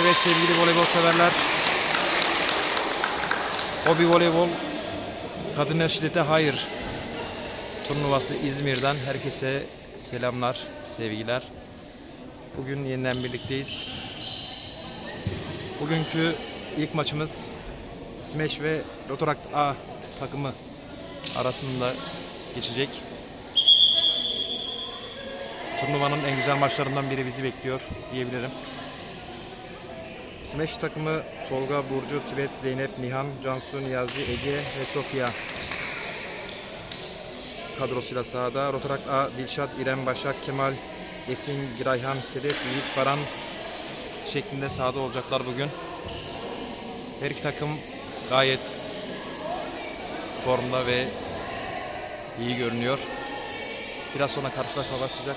Evet sevgili voleybol severler. Hobi voleybol kadına şiddete hayır turnuvası İzmir'den herkese selamlar, sevgiler. Bugün yeniden birlikteyiz. Bugünkü ilk maçımız Smash ve Rotorakt A takımı arasında geçecek. Turnuvanın en güzel maçlarından biri bizi bekliyor diyebilirim. Smash takımı Tolga, Burcu, Tibet, Zeynep, Nihan, Cansu, Niyazi, Ege ve Sofya kadrosuyla sahada. Rotarak A, Dilşat, İrem, Başak, Kemal, Esin, Girayhan, Sedef, Yiğit, Baran şeklinde sahada olacaklar bugün. Her iki takım gayet formda ve iyi görünüyor. Biraz sonra karşılaşma başlayacak.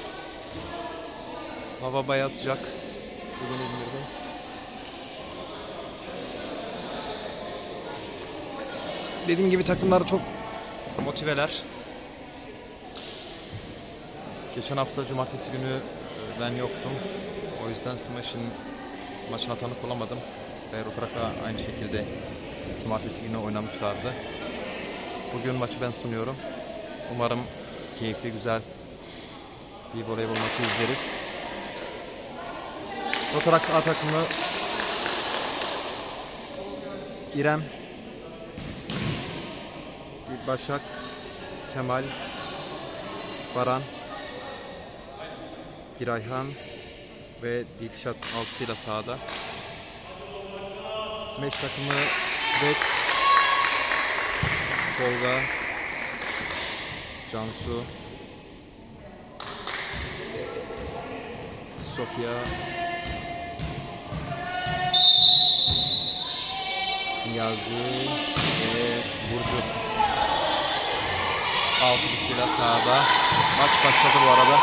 Hava bayağı sıcak. Bugün İzmir'de. Dediğim gibi takımlar çok motiveler. Geçen hafta cumartesi günü e, ben yoktum. O yüzden Smash'ın maçına tanık olamadım. Ve Rotaraka aynı şekilde cumartesi günü oynamışlardı. Bugün maçı ben sunuyorum. Umarım keyifli, güzel bir voleybol maçı izleriz. Rotarak A takımı İrem, Başak, Kemal, Baran, Girayhan ve Dilşat altısıyla sahada. Smash takımı Tibet, Tolga, Cansu, Sofya, Niyazi ve Burcu. Altılısıyla sahada. Maç başladı bu arada.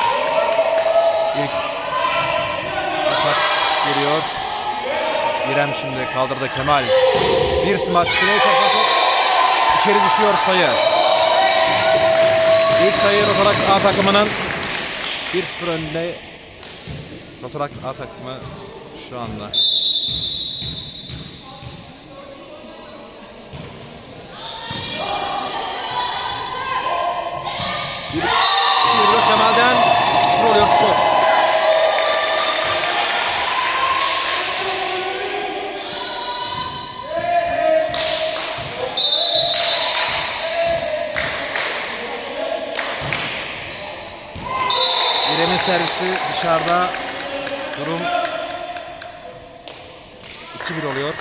İlk atak geliyor. İrem şimdi kaldırdı Kemal. Bir smaç direğe çarpan. İçeri düşüyor sayı. İlk sayı Rotarak A takımının 1-0 önünde Rotarak A takımı şu anda. Bir, bir Kemal'den 2-0 oluyor skor. İrem'in servisi dışarıda. Durum 2-1 oluyor.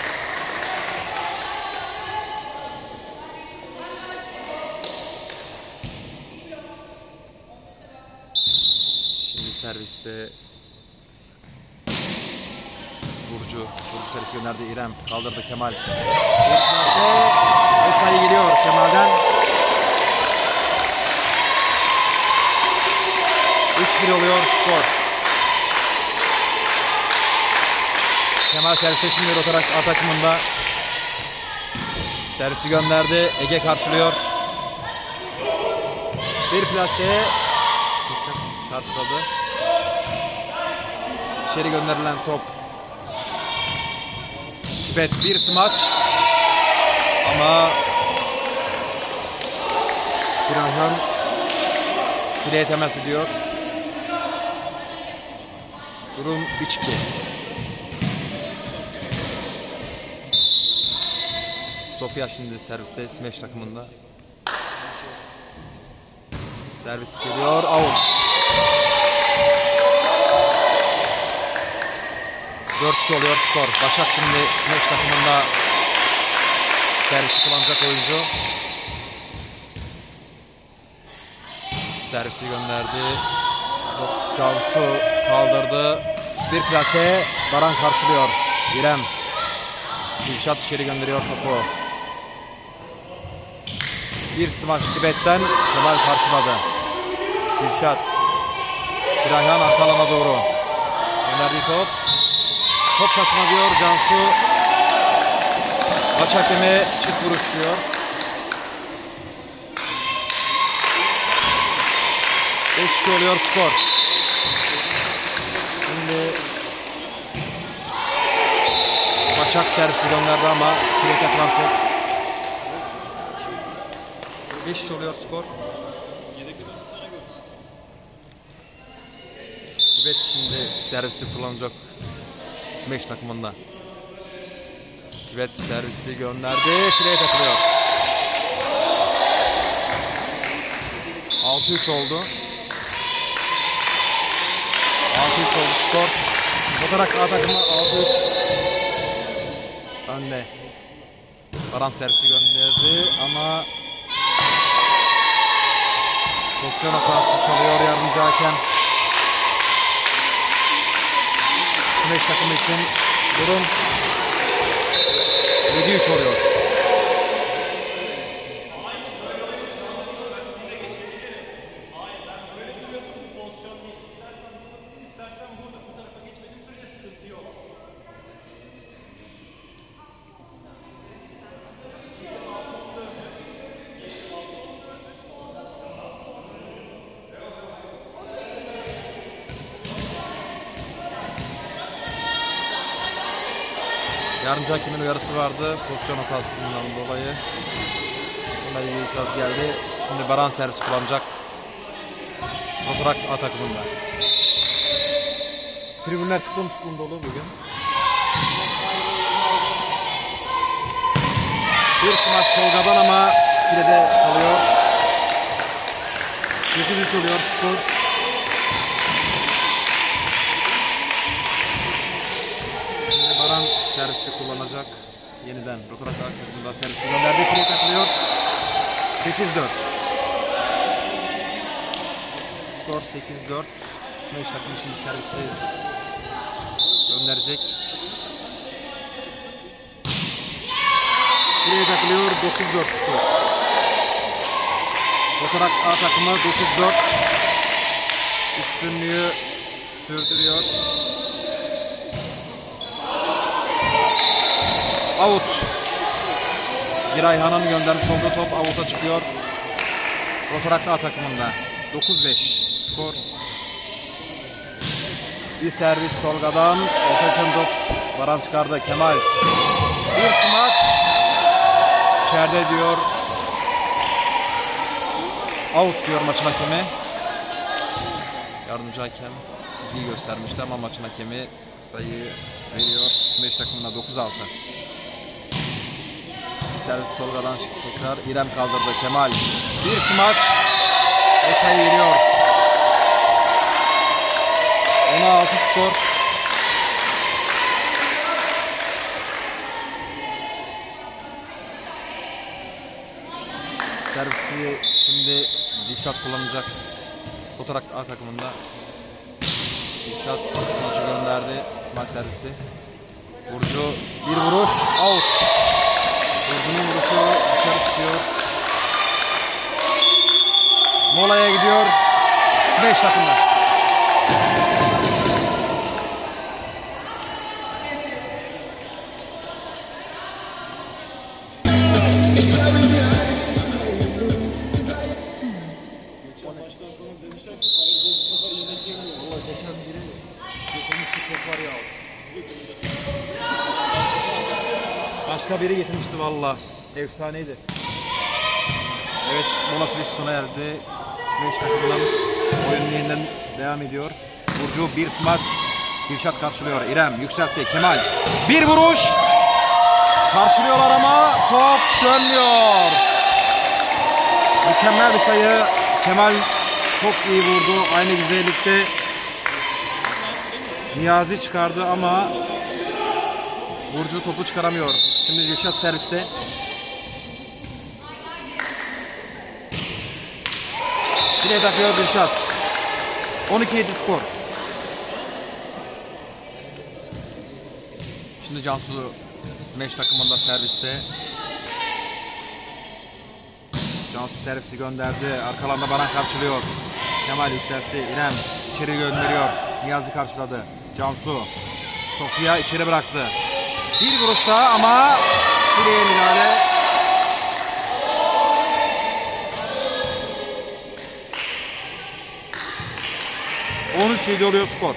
Şimdi serviste Burcu. Gönderdi İrem. Kaldırdı Kemal. Ve sayı geliyor Kemal'den. 3-1 oluyor skor. Kemal serviste şimdi rotarak A takımında. Servisi gönderdi. Ege karşılıyor. Bir plase karşıladı. İçeri gönderilen top. Tibet bir smaç. Ama Birahyan fileye temas ediyor. Durum 3-2. Sofya şimdi serviste Smash takımında. Servis geliyor. Out. 4-2 oluyor skor. Başak şimdi Smash takımında servisi kullanacak oyuncu. Servisi gönderdi. Cansu kaldırdı. Bir plase Baran karşılıyor. İrem. Dilşat içeri gönderiyor topu. Bir smaç Tibet'ten Kemal karşıladı. Dilşat. Birayhan arkalama doğru. Gönderdiği top. Top kaçma diyor Cansu. Maç hakemi çift vuruş diyor. 5-2 oluyor skor. Şimdi Başak servisi gönderdi ama direkt atılan top. 5 oluyor skor. Evet şimdi servisi kullanacak Smash takımında. Evet servisi gönderdi. Fileye takılıyor. 6-3 oldu. 6-3 oldu skor. Fotoğraf A takımı 6-3 önde. Baran servisi gönderdi ama pozisyon hatası çalıyor yardımcı hakem. Smash takımı için durum Yardımcı hakemin uyarısı vardı pozisyon hatasından dolayı. Buna bir itiraz geldi. Şimdi Baran servis kullanacak. Fotoğraf A takımında. Tribünler tıklım tıklım dolu bugün. Bir smaç Tolga'dan ama filede kalıyor. 7-3 oluyor skor. Servisi kullanacak. Yeniden Rotorak takımında servisi gönderdi. File takılıyor. 8-4. Skor 8-4. Smash takımı şimdi servisi gönderecek. Fileye takılıyor. 9-4 skor. Rotorak A takımı 9-4. Üstünlüğü sürdürüyor. Out. Girayhan'ın göndermiş olduğu top out'a çıkıyor. Rotorak'ta A takımında. 9-5 skor. Bir servis Tolga'dan. Orta için top. Baran çıkardı. Kemal. Bir smaç. İçeride diyor. Out diyor maçın hakemi. Yardımcı hakem çizgiyi göstermişti ama maçın hakemi sayıyı veriyor. Smash takımına 9-6. Servis Tolga'dan tekrar İrem kaldırdı. Kemal bir smaç ve sayı veriyor. 16 skor. Servisi şimdi Dişat kullanacak. Fotoğraf A takımında. Dişat maçı gönderdi. Smaç servisi. Burcu bir vuruş out. Burcu'nun vuruşu dışarı çıkıyor. Molaya gidiyor. Smash takımda. Geçen maçtan sonra demişler ki Fireball bu sefer yemek yemiyor. Valla geçen biri getirmişti top var ya. Biz getirmiştik. Başka biri getirmişti valla. Efsaneydi. Evet mola süresi sona erdi. Smash takımından oyun yeniden devam ediyor. Burcu bir smaç. Dilşat karşılıyor. İrem yükseltti. Kemal. Bir vuruş. Karşılıyorlar ama top dönmüyor. Mükemmel bir sayı. Kemal çok iyi vurdu. Aynı güzellikte Niyazi çıkardı ama Burcu topu çıkaramıyor. Şimdi Dilşat serviste. Yine takıyor Dilşat. 12-7 skor. Şimdi Cansu Smash takımında serviste. Cansu servisi gönderdi. Arkalarında Baran karşılıyor. Kemal yükseltti. İrem içeri gönderiyor. Niyazi karşıladı. Cansu. Sofia içeri bıraktı. Bir vuruş daha ama fileye müdahale. 13-7 oluyor skor.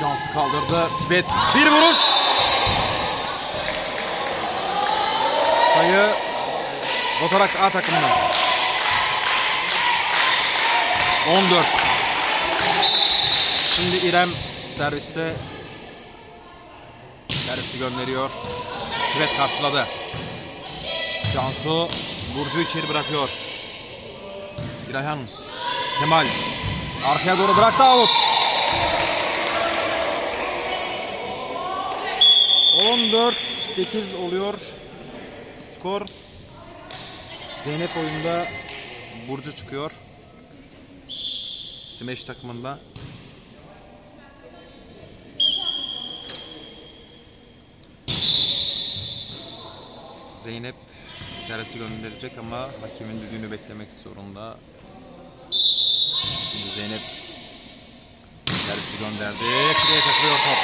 Cansu kaldırdı. Tibet bir vuruş. Sayı Botarak A takımından. 14. Şimdi İrem serviste servisi gönderiyor. Tibet karşıladı. Cansu Burcu içeri bırakıyor. İlhan Kemal arkaya doğru bıraktı out. 14-8 oluyor skor. Zeynep oyunda Burcu çıkıyor. Smash takımında. Zeynep servisi gönderecek ama hakemin düdüğünü beklemek zorunda. Şimdi Zeynep servisi gönderdi. Fileye takılıyor top.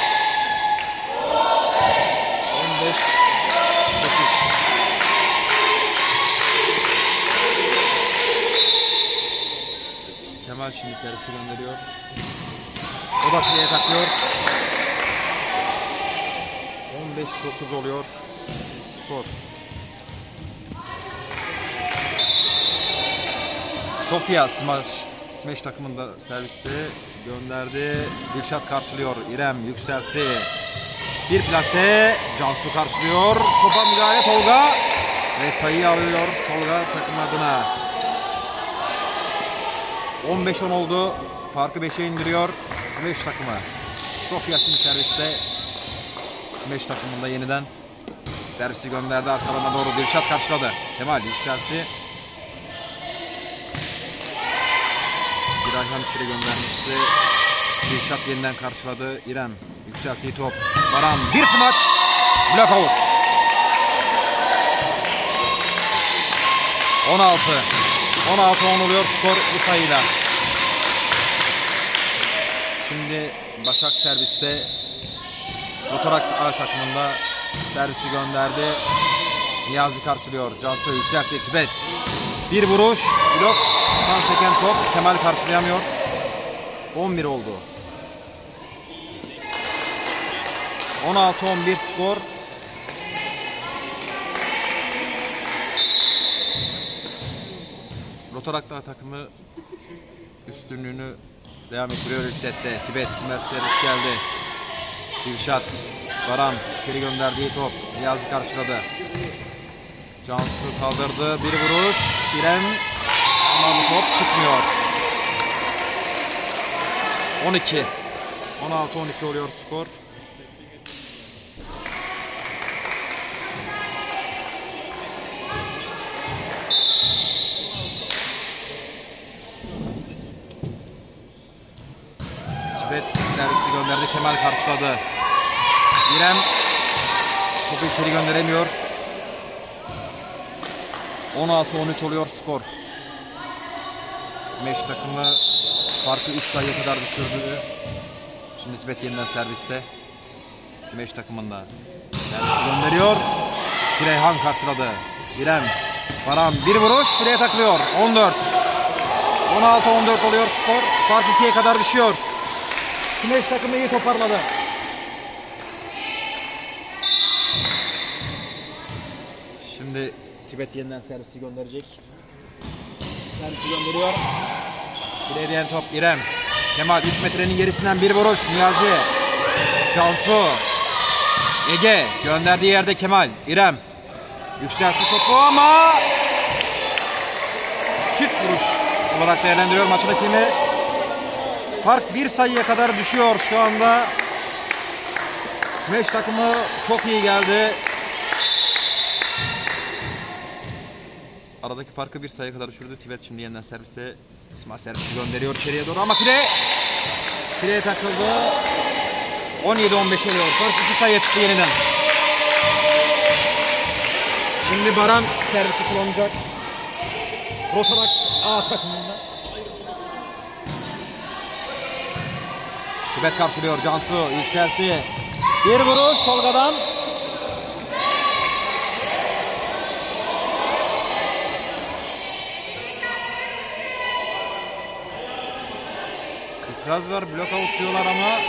15 8 Kemal şimdi servisi gönderiyor. O da fileye takıyor. 15-9 oluyor skor. Sofia Smash, Smash takımında serviste gönderdi. Dilşat karşılıyor. İrem yükseltti. Bir plase. Cansu karşılıyor. Topa müdahale Tolga. Ve sayıyı alıyor Tolga takım adına. 15-10 oldu. Farkı 5'e indiriyor Smash takımı. Sofia şimdi serviste. Smash takımında yeniden servisi gönderdi arkalarına doğru Dilşat karşıladı. Kemal yükseltti. Ayhan içeri göndermişti. Dilşat yeniden karşıladı. İrem yükselttiği top. Baran bir smaç. Blok out. 16. 16-10 oluyor skor bu sayıyla. Şimdi Başak serviste Rotorak A takımında servisi gönderdi. Niyazi karşılıyor. Cansu yükseltti. Tibet. Bir vuruş. Blok. Tan seken top. Kemal karşılayamıyor. 11 oldu. 16-11 skor. Rotorak'ta takımı üstünlüğünü devam ettiriyor ilk sette. Tibet smash servis geldi. Dilşat, Baran içeri gönderdiği top. Niyazi karşıladı. Cansu kaldırdı. Bir vuruş. İrem bu top çıkmıyor. 12. 16-12 oluyor skor. Tibet servisi gönderdi. Kemal karşıladı. İrem topu içeri gönderemiyor. 16-13 oluyor skor. Smash takımı farkı 3 sayıya kadar düşürdü. Şimdi Tibet yeniden serviste. Smash takımında servisi gönderiyor. Kireyhan karşıladı. İrem, Baran bir vuruş fileye takılıyor. 14. 16-14 oluyor skor. Fark 2'ye kadar düşüyor. Smash takımı iyi toparladı. Şimdi Tibet yeniden servisi gönderecek. Servisi gönderiyor. Fileye değen top İrem. Kemal 3 metrenin gerisinden bir vuruş. Niyazi. Cansu. Ege gönderdiği yerde Kemal. İrem. Yükseltti topu ama çift vuruş olarak değerlendiriyor maçın hakemi. Fark bir sayıya kadar düşüyor şu anda. Smash takımı çok iyi geldi. Aradaki farkı bir sayıya kadar düşürdü. Tibet şimdi yeniden serviste İsmail servisi gönderiyor içeriye doğru ama file fileye takıldı. 17-15 oluyor. Fark iki sayıya çıktı yeniden. Şimdi Baran servisi kullanacak. Rotarak A takımında. Tibet karşılıyor. Cansu yükseltti. Bir vuruş Tolga'dan. İtiraz var. Blok out diyorlar ama